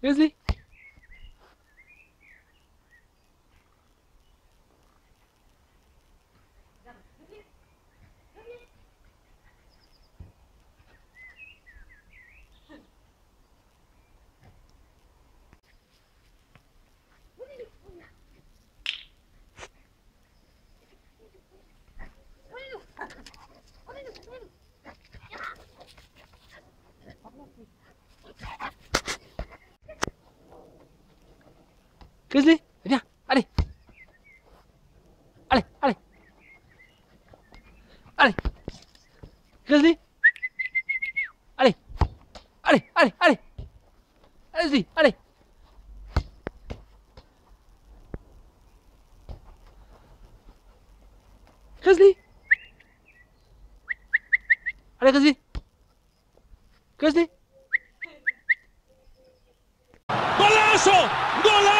Seriously? Okay. Grizzly, viens, allez. Allez, allez. Allez. Grizzly. Allez. Allez, allez, allez. Allez-y, allez. Grizzly. Allez, Grizzly. Grizzly. ¡Golazo! ¡Golazo!